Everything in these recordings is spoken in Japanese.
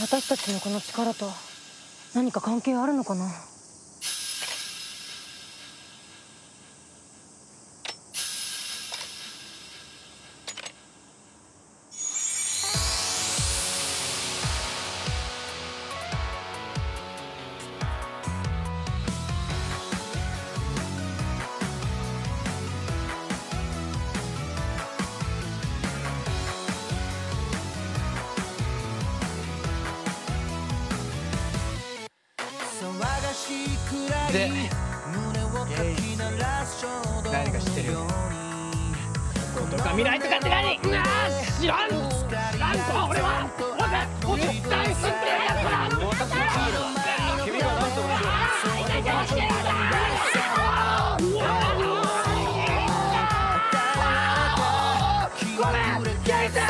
私たちのこの力と何か関係あるのかな？で何か知ってることか未来とかって何？うわ知らん。知らんと俺は俺絶対知ってるやつだごめん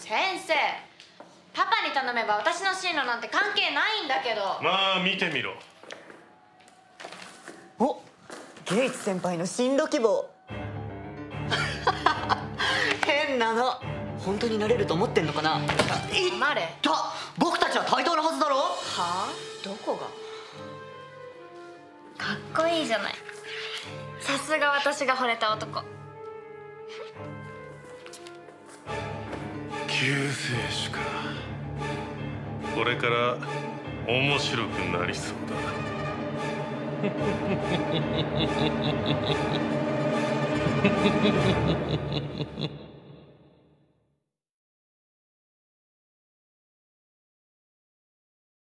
先生パパに頼めば私の進路なんて関係ないんだけど。まあ見てみろ。おゲイツ先輩の進路希望。変なの。本当になれると思ってんのかな？い黙れ。った僕たちは対等なはずだろ？はあ？どこが？かっこいいじゃない。さすが私が惚れた男世主か。これから面白くなりそうだ。